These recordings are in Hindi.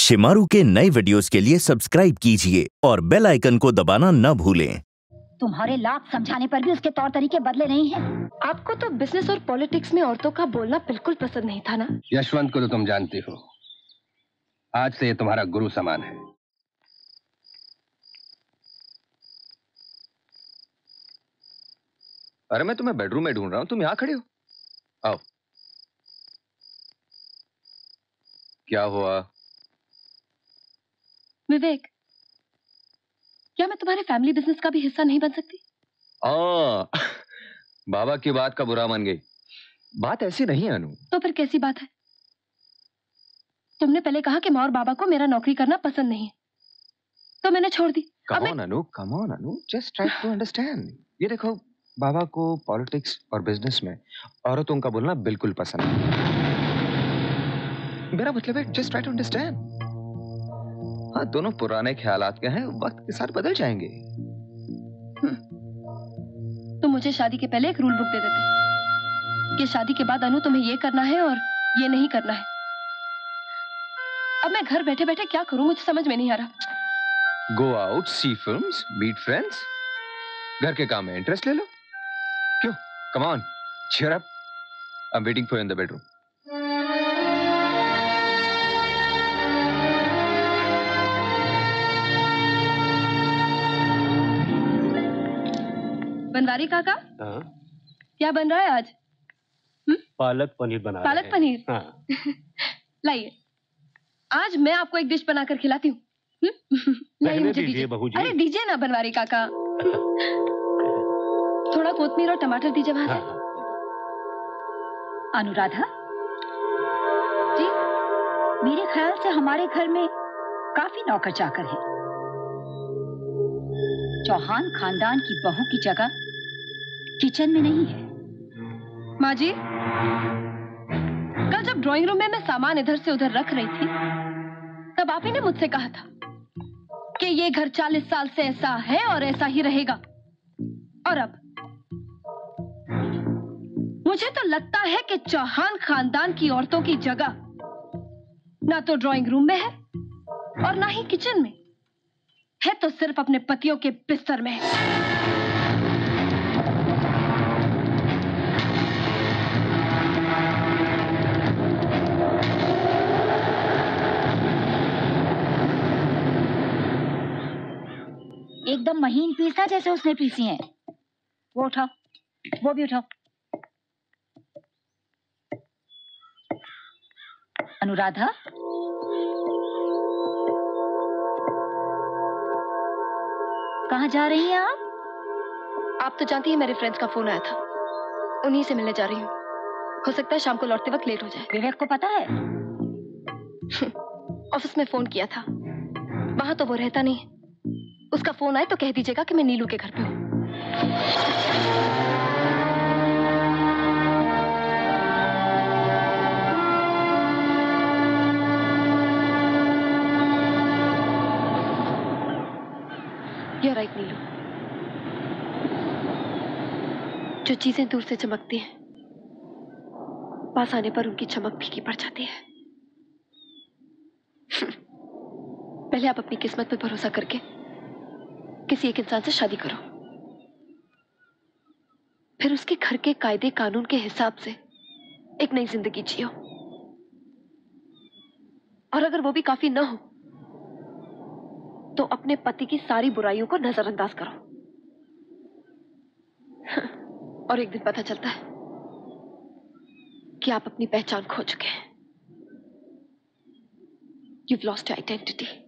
शिमारू के नए वीडियोस के लिए सब्सक्राइब कीजिए और बेल आइकन को दबाना न भूलें। तुम्हारे लाभ समझाने पर भी उसके तौर तरीके बदले नहीं हैं। आपको तो बिज़नेस और पॉलिटिक्स में औरतों का बोलना बिल्कुल पसंद नहीं था ना? यशवंत को तो तुम जानती हो। आज से ये तुम्हारा गुरु समान है। अरे मैं तुम्हें बेडरूम में ढूंढ रहा हूँ तुम यहाँ खड़े हो? आओ। क्या हुआ? विवेक क्या मैं तुम्हारे फैमिली बिज़नेस का भी हिस्सा नहीं बन सकती? आ, बाबा की बात का बुरा मान गई। बात ऐसी नहीं है अनु। तो फिर कैसी बात है? तुमने पहले कहा कि माँ और बाबा को मेरा नौकरी करना पसंद नहीं है। तो मैंने छोड़ दी। Come on Anu come on Anu. Just try to understand ये देखो बाबा को पॉलिटिक्स और बिज़नेस में औरतों का बोलना बिल्कुल पसंद है। मेरा मतलब है जस्ट ट्राई टू अंडरस्टैंड हाँ दोनों पुराने ख्यालात के हैं वक्त के साथ बदल जाएँगे। तुम मुझे शादी के पहले एक रूल बुक दे देते कि शादी के बाद अनु तुम्हें ये करना है और ये नहीं करना है। अब मैं घर बैठे बैठे क्या करूँ? मुझे समझ में नहीं आ रहा। Go out see film meet friends घर के काम में इंटरेस्ट ले लो। क्यों? Come on cheer up i'm waiting for you in the bedroom Banwari काका? हाँ, क्या बन रहा है आज? पालक पनीर बना रहे पालक पनीर? हाँ, लाइए। आज मैं आपको एक डिश बनाकर खिलाती हूँ। हम्म? लाइए मुझे दीजिए दीजिए। बहू जी। अरे दीजिए ना बनवारी काका। थोड़ा कोतमीर और टमाटर दीजिए वहाँ हाँ, से। हाँ। अनुराधा? जी मेरे ख्याल से हमारे घर में काफ़ी नौकर चाकर हैं। चौहान खानदान की बहू की जगह किचन में नहीं है। माँ जी, कल जब ड्राइंग रूम में मैं सामान इधर से उधर रख रही थी, तब आप ही ने मुझसे कहा था कि ये घर चालीस साल से ऐसा है और ऐसा ही रहेगा। और अब मुझे तो लगता है कि चौहान खानदान की औरतों की जगह ना तो ड्राइंग रूम में है और ना ही किचन में है। तो सिर्फ़ अपने पतियों के बिस्तर में है। एकदम महीन पीसा जैसे उसने पीसी हैं। वो उठाओ वो भी उठाओ। अनुराधा? कहाँ जा रही हैं आप? आप तो जानती हैं मेरे फ्रेंड्स का फ़ोन आया था। उन्हीं से मिलने जा रही हूँ। हो सकता है शाम को लौटते वक्त लेट हो जाए। विवेक को पता है? ऑफ़िस में फ़ोन किया था। वहाँ तो वो रहता नहीं। उसका फ़ोन आए तो कह दीजिएगा कि मैं नीलू के घर पे हूँ। You're right, नीलू। जो चीज़ें दूर से चमकती हैं पास आने पर उनकी चमक फीकी पड़ जाती है। पहले आप अपनी किस्मत पर भरोसा करके किसी एक इंसान से शादी करो। फिर उसके घर के कायदे कानून के हिसाब से एक नई ज़िंदगी जियो। और अगर वो भी काफ़ी न हो तो अपने पति की सारी बुराइयों को नजरअंदाज करो। और एक दिन पता चलता है कि आप अपनी पहचान खो चुके हैं। Lost your identity.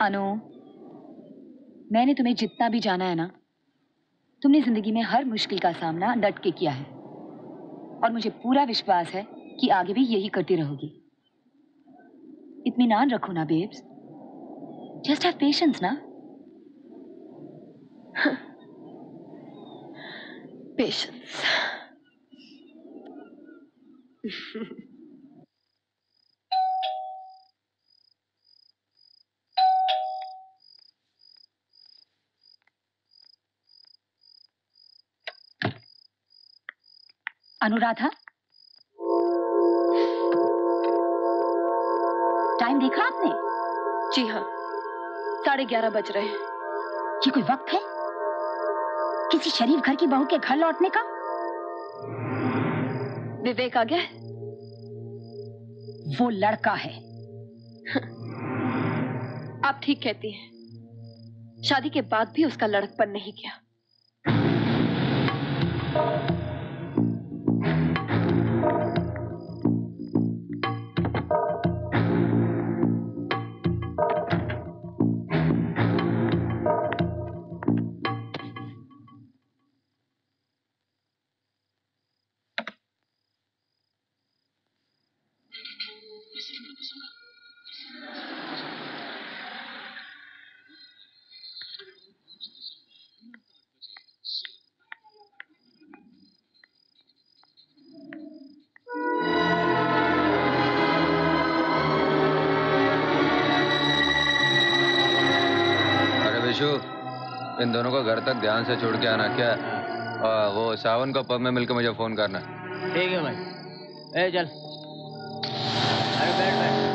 अनु, मैंने तुम्हें जितना भी जाना है ना, तुमने ज़िंदगी में हर मुश्किल का सामना डट के किया है। और मुझे पूरा विश्वास है कि आगे भी यही करती रहोगी। इत्मीनान रखो ना बेब्स जस्ट हैव पेशेंस ना। Patience. अनुराधा? टाइम देखा आपने? जी हाँ। साढ़े ग्यारह बज रहे हैं। ये कोई वक्त है? किसी शरीफ घर की बहू के घर लौटने का? विवेक आ गया वो लड़का है। आप ठीक कहती हैं। शादी के बाद भी उसका लड़कपन नहीं गया इन दोनों को घर तक ध्यान से छोड़ के आना। क्या? आ, वो सावन को पब में मिलकर मुझे फ़ोन करना। ठीक है भाई। ए चल। अरे बैठ बैठ।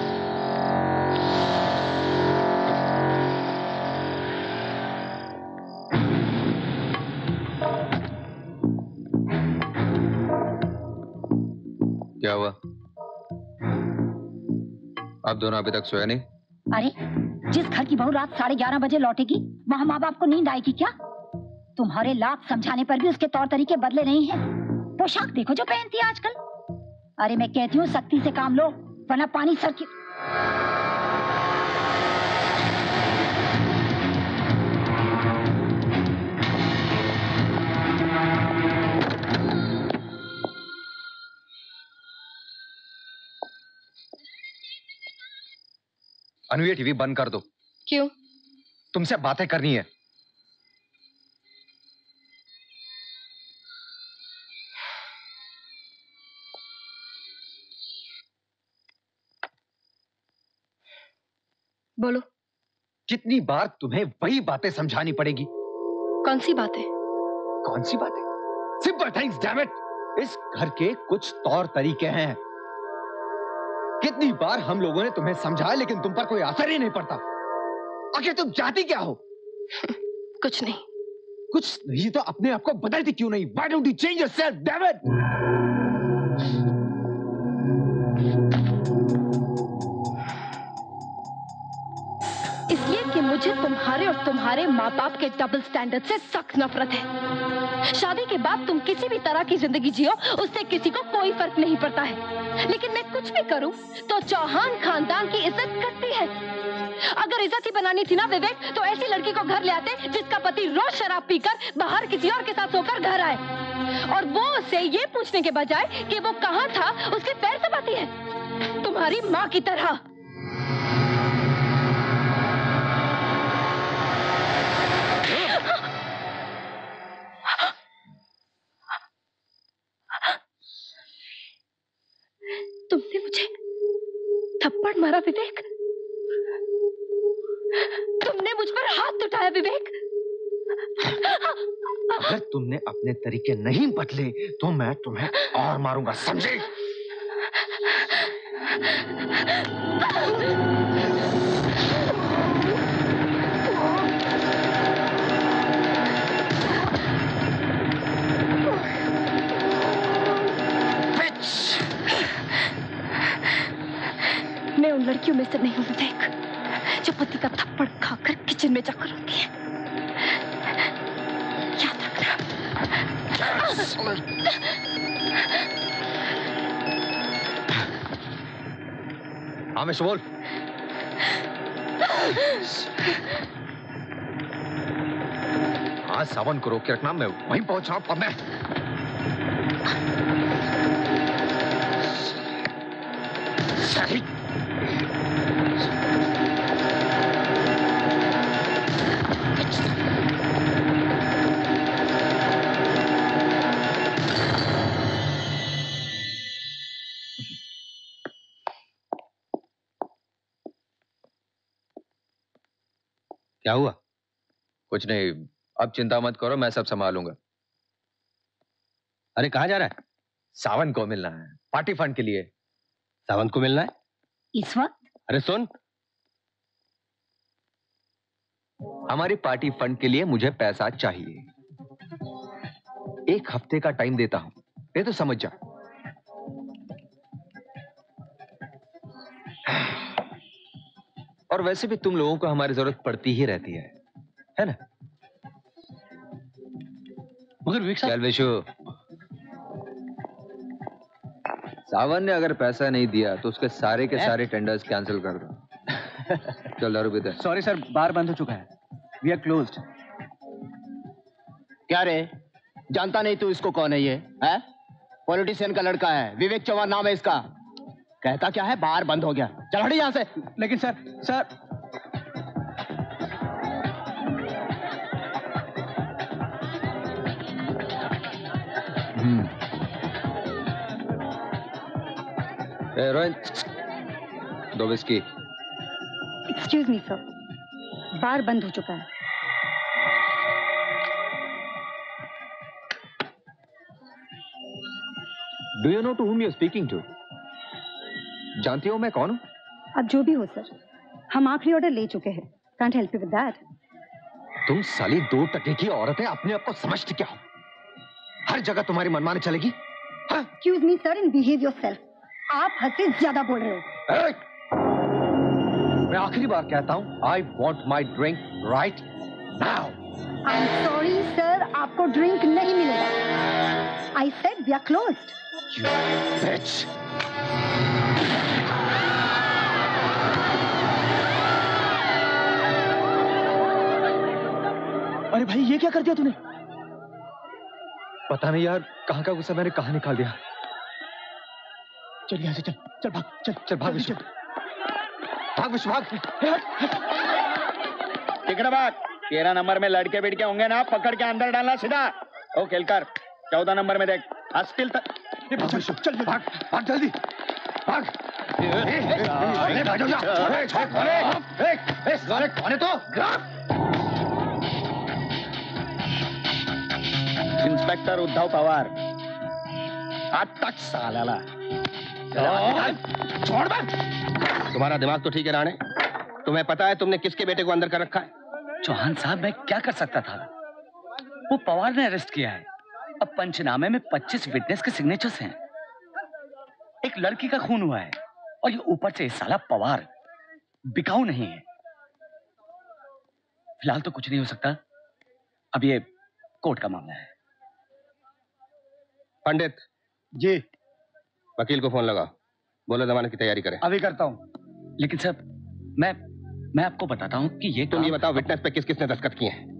क्या हुआ? आप दोनों अभी तक सोए नहीं? अरे जिस घर की बहू रात साढ़े ग्यारह बजे लौटेगी वहाँ माँ बाप को नींद आएगी क्या? तुम्हारे लाख समझाने पर भी उसके तौर तरीके बदले नहीं है। पोशाक देखो जो पहनती है आजकल। अरे मैं कहती हूँ सख्ती से काम लो वरना पानी सर की अनु ये टीवी बंद कर दो। क्यों? तुमसे बातें करनी है। बोलो। कितनी बार तुम्हें वही बातें समझानी पड़ेगी? कौन सी बातें? कौन सी बातें? सिंपल थिंग्स डैम इट इस घर के कुछ तौर तरीके हैं। कितनी बार हम लोगों ने तुम्हें समझाया लेकिन तुम पर कोई असर ही नहीं पड़ता। आखिर तुम चाहती क्या हो? कुछ नहीं। कुछ नहीं तो अपने आप को बदलती क्यों नहीं? Change yourself, damn it? इसलिए कि मुझे तुम्हारे और तुम्हारे माँ बाप के डबल स्टैंडर्ड से सख्त नफरत है। शादी के बाद तुम किसी भी तरह की ज़िंदगी जियो उससे किसी को कोई फ़र्क नहीं पड़ता है। लेकिन मैं कुछ भी करूँ तो चौहान खानदान की इज़्ज़त करती है। अगर इज़्ज़त ही बनानी थी ना विवेक तो ऐसी लड़की को घर ले आते जिसका पति रोज शराब पीकर बाहर किसी और के साथ सोकर घर आए। और वो उससे ये पूछने के बजाय कि वो कहाँ था, उसके पैर दबाती है। तुम्हारी माँ की तरह। तुमने मुझे थप्पड़ मारा विवेक? तुमने मुझ पर हाथ उठाया विवेक। अगर तुमने अपने तरीके नहीं बदले तो मैं तुम्हें और मारूँगा समझे? मैं उन लड़कियों में से नहीं हूँ विवेक। जो पति का थप्पड़ खाकर किचन में जाकर रोती है। याद रखना मैं बोल। हाँ सावन को रोक के रखना, मैं वहीं पहुँच रहा हूँ मैं क्या हुआ? कुछ नहीं अब चिंता मत करो मैं सब संभालूँगा। अरे कहा जा रहा है? सावन को मिलना है पार्टी फंड के लिए। सावंत को मिलना है? इस वक्त? अरे सुन। हमारी पार्टी फंड के लिए मुझे पैसा चाहिए। एक हफ़्ते का टाइम देता हूँ। ये तो समझ जा। वैसे भी तुम लोगों को हमारी ज़रूरत पड़ती ही रहती है। है ना? मगर चल विशु सावन ने अगर पैसा नहीं दिया तो उसके सारे के हैं? सारे टेंडर्स कैंसिल कर दो। चल दारू पीते सॉरी सर बार बंद हो चुका है। वी आर क्लोज्ड क्या रे? जानता नहीं तू इसको कौन है ये है? पॉलिटिशियन का लड़का है विवेक चौहान नाम है इसका। कहता क्या है? बाहर बंद हो गया। चल हट यहाँ से। लेकिन सर सर। हम्म। ए, रोहित दो whisky excuse me sir bar बंद हो चुका है। Do you know to whom you speaking to जानती हो मैं कौन हूँ? अब जो भी हो सर। हम आखिरी ऑर्डर ले चुके हैं। Can't help you with that तुम साली दो टके की औरत है अपने आप को समझती क्या हो? हर जगह तुम्हारी मनमानी चलेगी हाँ? Excuse me sir in behave yourself आप हद से ज़्यादा बोल रहे हो। ए! मैं आखिरी बार कहता हूँ I want my drink right now I am sorry sir आपको ड्रिंक नहीं मिलेगा। I said we are closed अरे भाई ये क्या कर दिया तूने? पता नहीं यार कहाँ का गुस्सा मैंने कहाँ निकाल दिया। चल यहाँ से चल चल भाग चल चल भाग विश्व। भाग विश्व भाग। तेरह नंबर में लड़के बिड़के होंगे ना पकड़ के अंदर डालना सीधा। ओ खेलकर चौदह नंबर में देख अस्टिल तक। चल भाग भाग जल्दी। भाग। अरे भाग जा अरे छोड़ अरे। ए साले कौन है तो इंस्पेक्टर उद्धव पवार टच साला छोड़ तुम्हारा दिमाग तो ठीक है राणे। तुम्हें पता है तुमने किसके बेटे को अंदर कर रखा है? चौहान साहब मैं क्या कर सकता था? वो पवार ने अरेस्ट किया है। अब पंचनामे में 25 विटनेस के सिग्नेचर्स हैं। एक लड़की का खून हुआ है और ये ऊपर से साला पवार बिकाऊ नहीं है। फ़िलहाल तो कुछ नहीं हो सकता। अब ये कोर्ट का मामला है। पंडित। जी। वकील को फ़ोन लगाओ। बोलो जमाने की तैयारी करें। अभी करता हूँ। लेकिन सर मैं मैं आपको बताता हूँ कि ये तुम ये बताओ विटनेस पे किस किसने दस्तखत किए हैं?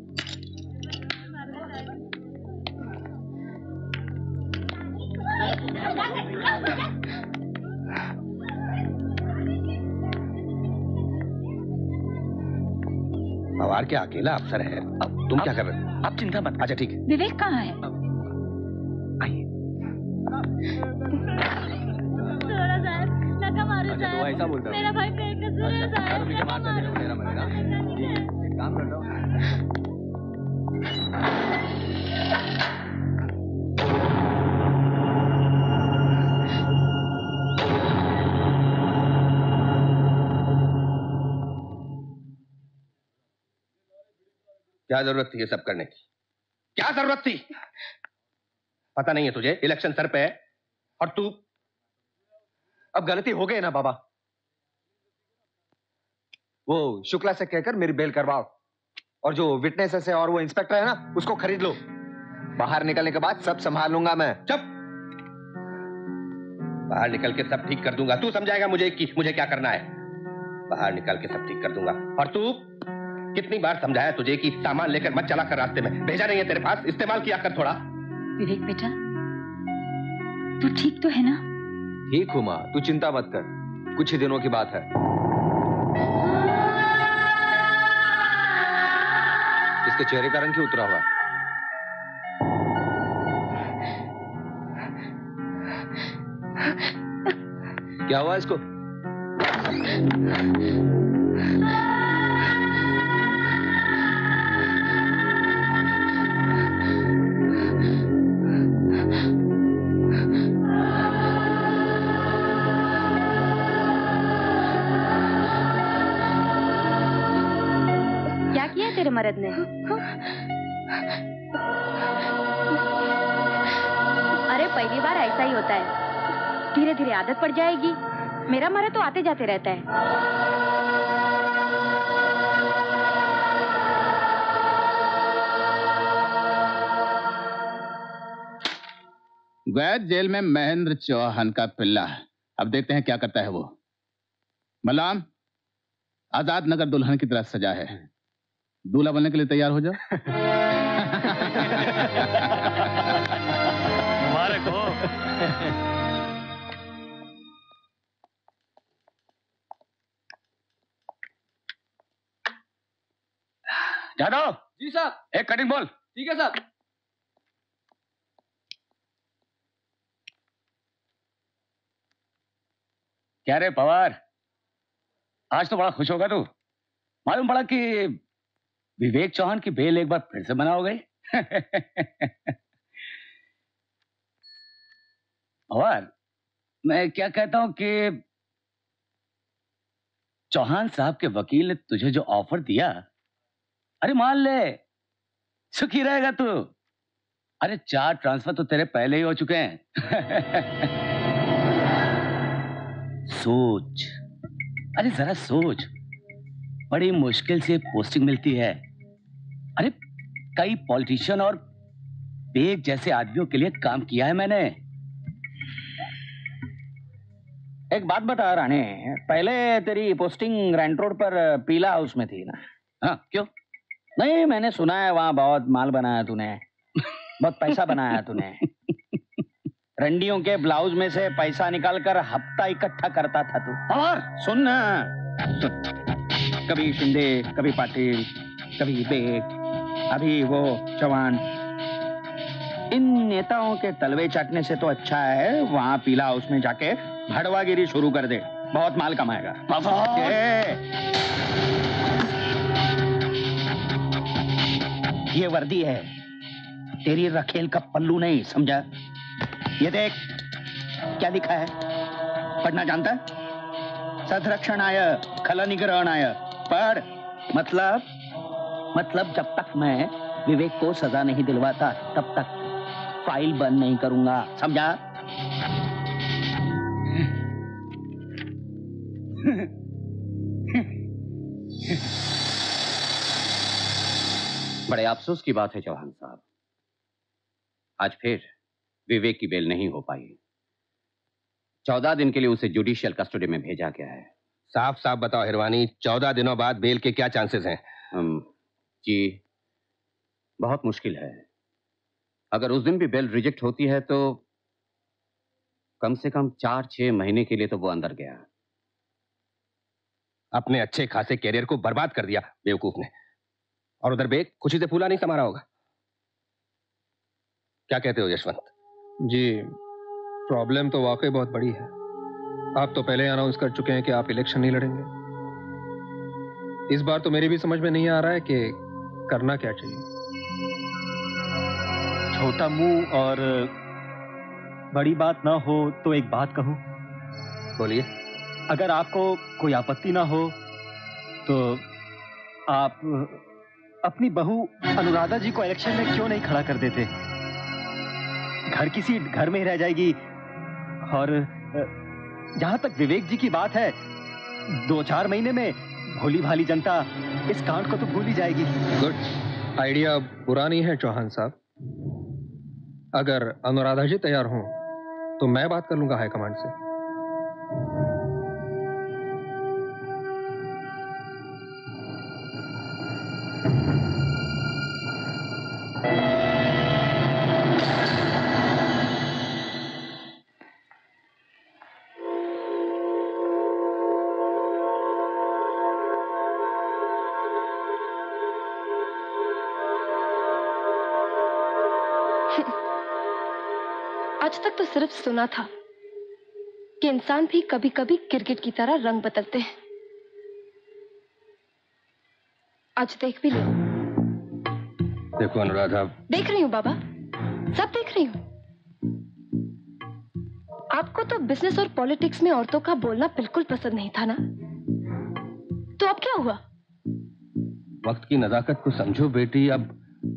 पवार के अकेला अफसर है। अब तुम क्या कर रहे हो? आप चिंता मत अच्छा ठीक है। विवेक कहाँ है? आइए। अच्छा तो ऐसा बोलता मेरा भाई अच्छा को मेरा। मरेगा एक काम कर लो। क्या ज़रूरत थी ये सब करने की? क्या ज़रूरत थी? पता नहीं है तुझे इलेक्शन सर पे है। और तू? अब गलती हो गई ना, बाबा। वो शुक्ला से कहकर मेरी बेल करवाओ। और जो विटनेस है और वो इंस्पेक्टर है ना, उसको खरीद लो। बाहर निकलने के बाद सब संभाल लूँगा मैं। चुप। बाहर निकल के सब ठीक कर दूँगा। तू समझाएगा मुझे कि मुझे क्या करना है? बाहर निकल के सब ठीक कर दूँगा। और तू? कितनी बार समझाया तुझे कि सामान लेकर मत चला कर रास्ते में। भेजा नहीं है तेरे पास। इस्तेमाल किया कर थोड़ा। विवेक बेटा तू ठीक तो है ना? ठीक हूँ माँ, तू चिंता मत कर। कुछ ही दिनों की बात है। इसके चेहरे का रंग क्यों उतरा हुआ क्या हुआ इसको? मर्द ने अरे, पहली बार ऐसा ही होता है। धीरे धीरे आदत पड़ जाएगी। मेरा मर्द तो आते जाते रहता है। वैद जेल में महेंद्र चौहान का पिल्ला है। अब देखते हैं क्या करता है वो। मलाम, आज़ाद नगर दुल्हन की तरह सजा है। दूल्हा बनने के लिए तैयार हो जाओ। मुबारक हो। जादव! जी साहब एक कटिंग बोल। ठीक है साहब क्या रे पवार? आज तो बड़ा खुश होगा तू। मालूम पड़ा कि विवेक चौहान की बेल एक बार फिर से बना हो गई। पवार मैं क्या कहता हूँ कि चौहान साहब के वकील ने तुझे जो ऑफ़र दिया, अरे मान ले, सुखी रहेगा तू। अरे चार ट्रांसफ़र तो तेरे पहले ही हो चुके हैं। सोच। अरे जरा सोच। बड़ी मुश्किल से पोस्टिंग मिलती है। अरे कई पॉलिटिशियन और बेग जैसे आदमियों के लिए काम किया है मैंने। एक बात बता राणे पहले तेरी पोस्टिंग रेंट रोड पर पीला हाउस में थी ना? हाँ क्यों? नहीं मैंने सुना है वहाँ बहुत माल बनाया तूने। बहुत पैसा बनाया तूने। रंडियों के ब्लाउज में से पैसा निकालकर हफ़्ता इकट्ठा करता था तू। और? सुन ना। कभी शिंदे कभी पाटिल कभी बेग। अभी वो चौहान इन नेताओं के तलवे चाटने से तो अच्छा है वहाँ पीला हाउस में जाके भड़वागिरी शुरू कर दे। बहुत माल कमाएगा। ये, ये वर्दी है। तेरी रखेल का पल्लू नहीं समझा? ये देख क्या लिखा है? पढ़ना जानता? है सदरक्षण आय खल निग्रहण आय पर मतलब मतलब जब तक मैं विवेक को सजा नहीं दिलवाता, तब तक फ़ाइल बंद नहीं करूँगा, समझा? बड़े अफसोस की बात है चौहान साहब। आज फिर विवेक की बेल नहीं हो पाई। चौदह दिन के लिए उसे जुडिशियल कस्टडी में भेजा गया है। साफ़ साफ़ बताओ हिरवानी चौदह दिनों बाद बेल के क्या चांसेस हैं? जी बहुत मुश्किल है। अगर उस दिन भी बेल रिजेक्ट होती है तो कम से कम चार छह महीने के लिए तो वो अंदर गया। अपने अच्छे खासे कैरियर को बर्बाद कर दिया बेवकूफ़ ने। और उधर बेग खुशी से फूला नहीं समा रहा होगा। क्या कहते हो यशवंत? जी प्रॉब्लम तो वाकई बहुत बड़ी है। आप तो पहले अनाउंस कर चुके हैं कि आप इलेक्शन नहीं लड़ेंगे। इस बार तो मेरी भी समझ में नहीं आ रहा है कि करना क्या चाहिए। छोटा मुँह और बड़ी बात ना हो तो एक बात कहूँ। बोलिए। अगर आपको कोई आपत्ति ना हो तो आप अपनी बहू अनुराधा जी को इलेक्शन में क्यों नहीं खड़ा कर देते? घर की सीट घर में ही रह जाएगी और जहाँ तक विवेक जी की बात है दो चार महीने में भोली भाली जनता इस कांड को तो भूल ही जाएगी। गुड आइडिया पुरानी है, चौहान साहब। अगर अनुराधा जी तैयार हो तो मैं बात कर लूँगा हाईकमांड से। सिर्फ़ सुना था कि इंसान भी कभी कभी क्रिकेट की तरह रंग बदलते हैं। आज देख भी लिया देखो अनुराधा। देख रही हूँ बाबा। सब देख रही हूँ। आपको तो बिज़नेस और पॉलिटिक्स में औरतों का बोलना बिल्कुल पसंद नहीं था ना? तो अब क्या हुआ? वक्त की नजाकत को समझो बेटी। अब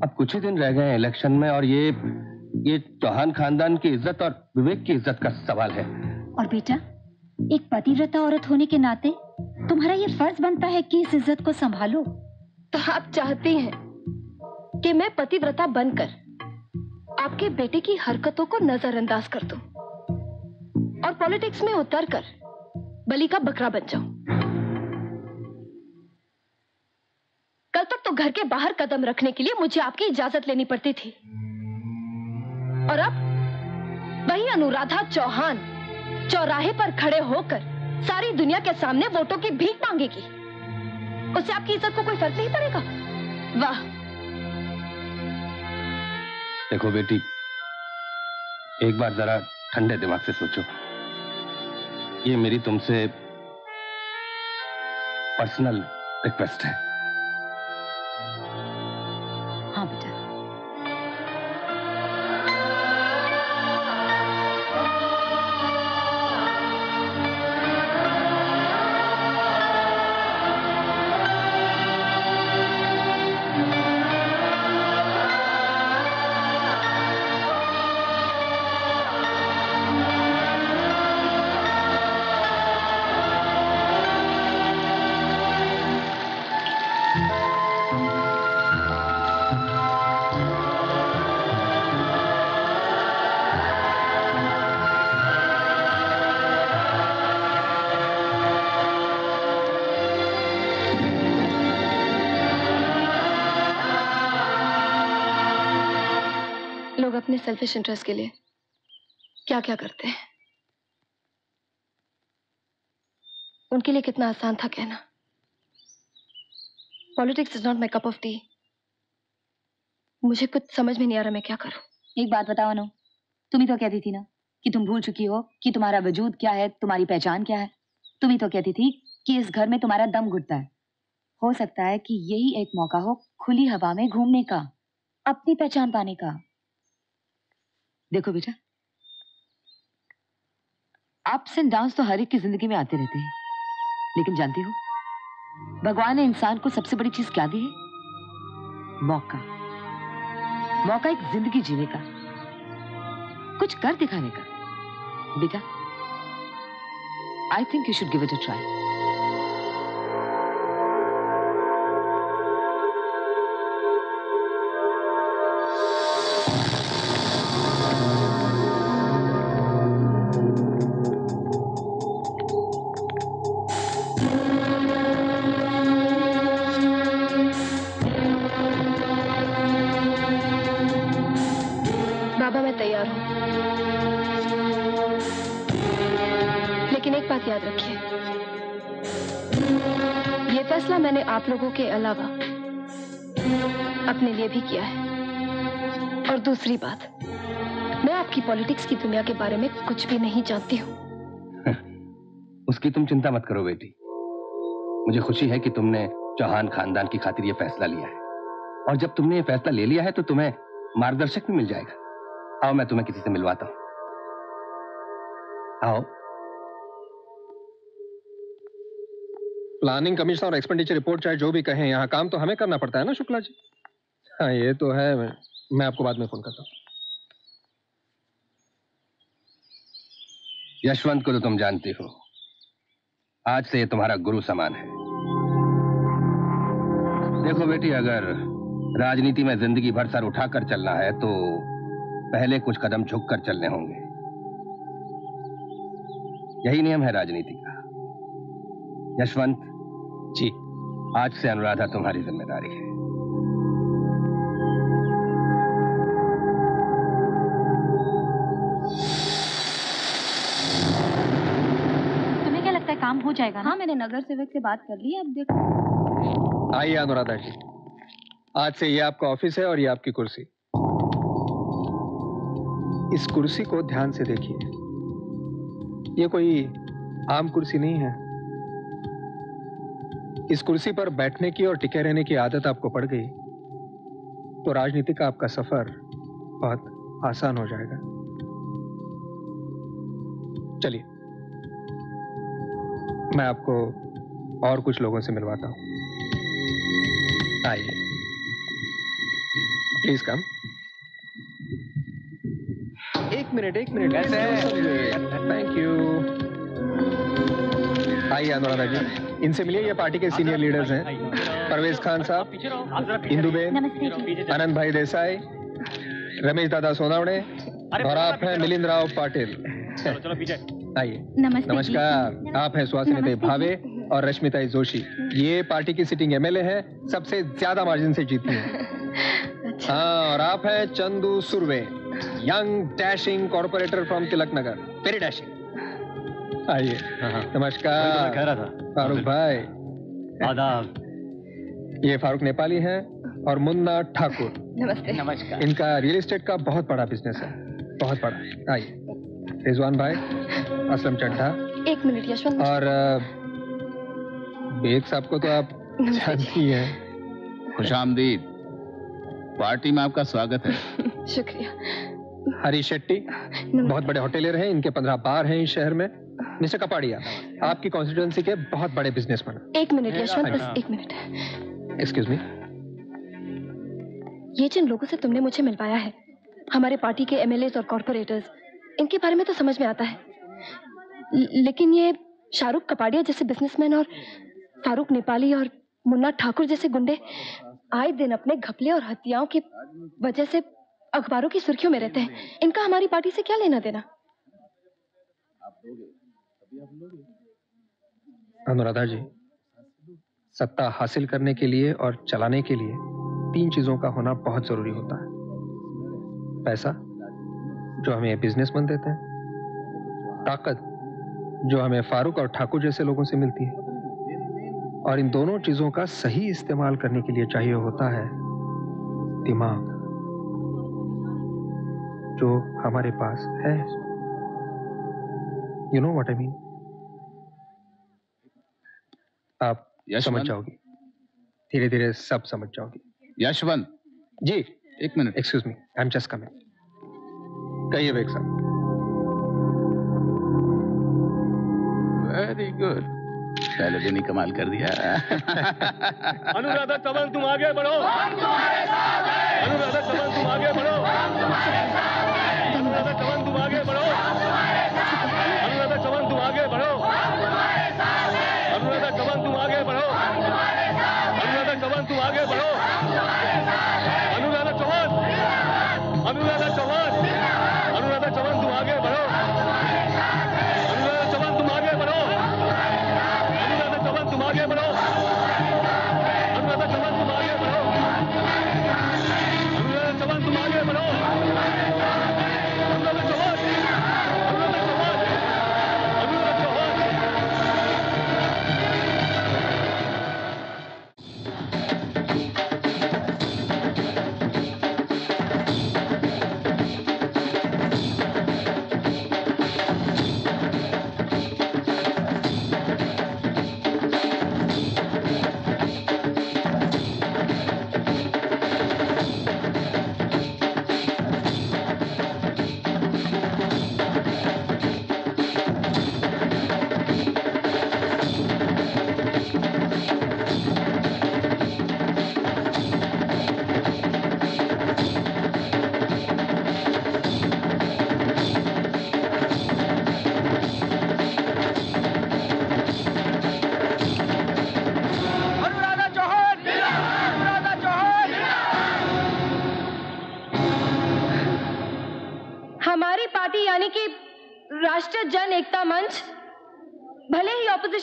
अब कुछ ही दिन रह गए हैं इलेक्शन में और ये ये चौहान खानदान की इज़्ज़त और विवेक की इज़्ज़त का सवाल है। और बेटा एक पतिव्रता औरत होने के नाते तुम्हारा ये फ़र्ज़ बनता है कि इस इज़्ज़त को संभालो। तो आप चाहती हैं कि मैं पतिव्रता बनकर आपके बेटे की हरकतों को नजरअंदाज कर दूँ और पॉलिटिक्स में उतर कर बलि का बकरा बन जाऊँ। कल तक तो घर के बाहर कदम रखने के लिए मुझे आपकी इजाज़त लेनी पड़ती थी। और अब वही अनुराधा चौहान चौराहे पर खड़े होकर सारी दुनिया के सामने वोटों की भीख मांगेगी। उससे आपकी इज़्ज़त को कोई फ़र्क नहीं पड़ेगा। वाह। देखो बेटी, एक बार जरा ठंडे दिमाग से सोचो। ये मेरी तुमसे पर्सनल रिक्वेस्ट है हाँ। अपने सेल्फिश इंटरेस्ट के लिए। क्या क्या करते हैं? उनके लिए कितना आसान था कहना। Politics is not my cup of tea मुझे कुछ समझ में नहीं आ रहा मैं क्या करूँ। एक बात बताओ अनु, तुम ही तो कहती थी ना कि तुम भूल चुकी हो कि तुम्हारा वजूद क्या है, तुम्हारी पहचान क्या है। तुम ही तो कहती थी कि इस घर में तुम्हारा दम घुटता है। हो सकता है कि यही एक मौका हो खुली हवा में घूमने का, अपनी पहचान पाने का। देखो बेटा अप्स एंड डाउन्स तो हर एक की ज़िंदगी में आते रहते हैं। लेकिन जानती हो, भगवान ने इंसान को सबसे बड़ी चीज़ क्या दी है? मौका। मौका एक ज़िंदगी जीने का। कुछ कर दिखाने का। बेटा I think you should give it a try याद रखिए। ये फैसला मैंने आप लोगों के अलावा अपने लिए भी किया है। और दूसरी बात, मैं आपकी पॉलिटिक्स की दुनिया के बारे में कुछ भी नहीं जानती हूँ। उसकी तुम चिंता मत करो बेटी। मुझे खुशी है कि तुमने चौहान खानदान की खातिर यह फैसला लिया है। और जब तुमने ये फैसला ले लिया है तो तुम्हें मार्गदर्शक भी मिल जाएगा। आओ, मैं तुम्हें किसी से मिलवाता हूँ। आओ प्लानिंग कमीशन और एक्सपेंडिचर रिपोर्ट चाहे जो भी कहें यहाँ काम तो हमें करना पड़ता है ना शुक्ला जी? हाँ ये तो है मैं, मैं आपको बाद में फ़ोन करता हूँ। यशवंत को तो तुम जानती हो। आज से ये तुम्हारा गुरु समान है। देखो बेटी अगर राजनीति में ज़िंदगी भर सर उठाकर चलना है तो पहले कुछ कदम झुककर चलने होंगे। यही नियम है राजनीति का। यशवंत जी। आज से अनुराधा तुम्हारी ज़िम्मेदारी है। तुम्हें क्या लगता है काम हो जाएगा हाँ मैंने नगर सेवक से बात कर ली है अब देखो आइए अनुराधा जी। आज से ये आपका ऑफ़िस है और ये आपकी कुर्सी। इस कुर्सी को ध्यान से देखिए। ये कोई आम कुर्सी नहीं है। इस कुर्सी पर बैठने की और टिके रहने की आदत आपको पड़ गई तो राजनीति का आपका सफ़र बहुत आसान हो जाएगा। चलिए मैं आपको और कुछ लोगों से मिलवाता हूँ। आइए। Please come. एक मिनट एक मिनट। थैंक यू आइए अनुराधा जी। इनसे मिलिए ये पार्टी के सीनियर लीडर्स हैं। परवेज खान साहब इंदुबेन आनंद भाई देसाई रमेश दादा सोनावड़े और आप हैं मिलिंद राव पाटिल। आइए। नमस्कार। आप हैं सुहासिनी भावे और रश्मिता जोशी। ये पार्टी की सिटिंग एमएलए है। सबसे ज़्यादा मार्जिन से जीती है। हाँ और आप हैं Chandu Surve young dashing corporator from Tilak Nagar very dashing आइए। तो मैं नमस्कार कह रहा था। फारूक भाई। आदाब। ये फारूक नेपाली हैं और मुन्ना ठाकुर। नमस्ते। नमस्कार। इनका रियल एस्टेट का बहुत बड़ा बिज़नेस है। बहुत बड़ा। आइए। रिजवान भाई असलम चड्ढा। एक मिनट यशवंत और बेग साहब को तो आप जानती हैं। खुश आमदीद। पार्टी में आपका स्वागत है। शुक्रिया। हरी शेट्टी। बहुत बड़े होटेलियर हैं इनके पंद्रह बार हैं इस शहर में। मिस्टर कपाड़िया आपकी कॉन्स्टिट्यूंसी के बहुत बड़े बिजनेसमैन एक मिनट यशवंत। हाँ। बस एक मिनट। एक्सक्यूज मी ये जिन लोगों से तुमने मुझे मिलवाया है हमारे पार्टी के एमएलए और कॉर्पोरेटर्स इनके बारे में तो समझ में आता है। लेकिन ये शाहरुख कपाड़िया जैसे बिजनेसमैन और फारूक नेपाली और मुन्ना ठाकुर जैसे गुंडे आए दिन अपने घपले और हत्याओं की वजह से अखबारों की सुर्खियों में रहते हैं। इनका हमारी पार्टी से क्या लेना देना? अनुराधा जी, सत्ता हासिल करने के लिए और चलाने के लिए तीन चीज़ों का होना बहुत ज़रूरी होता है। पैसा, जो हमें बिजनेसमैन देते हैं। ताकत, जो हमें फारूक और ठाकुर जैसे लोगों से मिलती है। और इन दोनों चीज़ों का सही इस्तेमाल करने के लिए चाहिए होता है दिमाग, जो हमारे पास है। You know what I mean आप समझ जाओगे। धीरे धीरे सब समझ जाओगे। यशवंत? जी। एक minute. Excuse me I am just coming कहिए बेग साहब। वेरी गुड पहले दिन ही कमाल कर दिया। अनुराधा चमन तुम आगे बढ़ो। अनुराधा चमन तुम आगे बढ़ो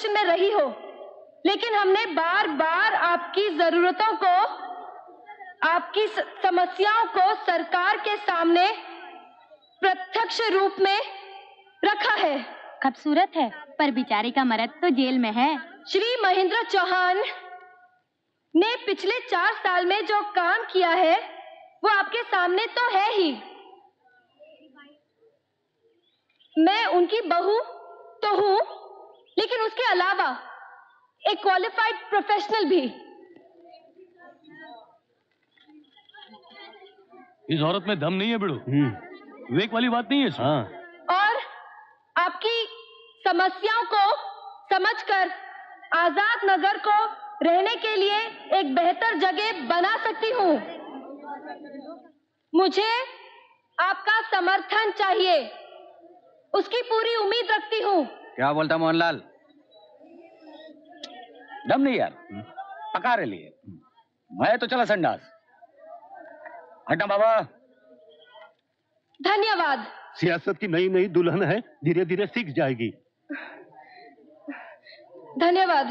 ऑपोजिशन में रही हो लेकिन हमने बार बार आपकी जरूरतों को आपकी समस्याओं को सरकार के सामने प्रत्यक्ष रूप में रखा है। खूबसूरत है पर बेचारे का मर्द तो जेल में है। श्री महेंद्र चौहान ने पिछले चार साल में जो काम किया है वो आपके सामने तो है ही। मैं उनकी बहू तो हूँ लेकिन उसके अलावा एक क्वालिफाइड प्रोफेशनल भी। इस औरत में दम नहीं है बिड़ू। विवेक वाली बात नहीं है इसमें। और आपकी समस्याओं को समझकर आज़ाद नगर को रहने के लिए एक बेहतर जगह बना सकती हूँ। मुझे आपका समर्थन चाहिए। उसकी पूरी उम्मीद रखती हूँ। क्या बोलता मोहनलाल? दम नहीं यार। पका रहे लिए। मैं तो चला संडास। हटना बाबा। धन्यवाद। सियासत की नई नई दुल्हन है धीरे धीरे सीख जाएगी। धन्यवाद।